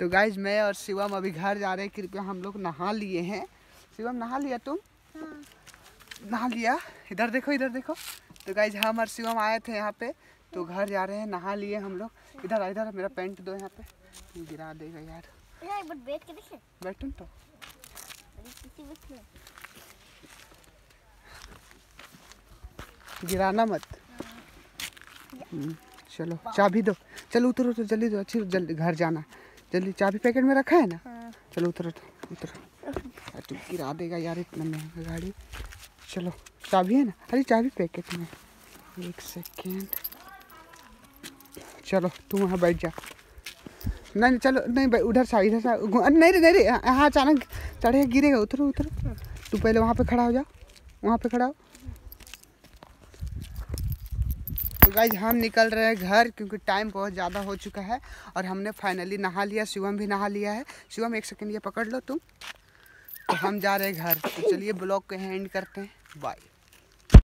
तो गाइज़ मैं और शिवम अभी घर जा रहे हैं कृपया हम लोग नहा लिए हैं। शिवम नहा लिया तुम? हाँ। नहा लिया? इधर देखो इधर देखो। तो गाइज़ हम और शिवम आए थे यहाँ पे तो घर जा रहे हैं नहा लिए हम लोग। इधर इधर मेरा पैंट दो यहाँ पे। गिरा देगा यार। बैठ के देखे बैठो तो। गिराना मत। हम्म, चलो चाबी दो। चलो उतरो उतरो जल्दी दो अच्छी जल्दी घर जाना। जल्दी चाबी पैकेट में रखा है ना? हाँ। चलो उतरो तो उतरो। अरे तू गिरा देगा यार इतना महँगा गाड़ी। चलो चाबी है ना? अरे चाबी पैकेट में। एक सेकेंड चलो तू वहाँ बैठ जा। नहीं चलो नहीं भाई उधर से इधर से नहीं रे नहीं रे यहाँ अचानक चढ़े गिरेगा उतरो उतरो। तू पहले वहाँ पे खड़ा हो जा। वहाँ पे खड़ा हो। तो गाइज़ हम निकल रहे हैं घर क्योंकि टाइम बहुत ज़्यादा हो चुका है और हमने फाइनली नहा लिया, शिवम भी नहा लिया है। शिवम, एक सेकेंड ये पकड़ लो तुम। तो हम जा रहे हैं घर। तो चलिए ब्लॉग को एंड करते हैं। बाय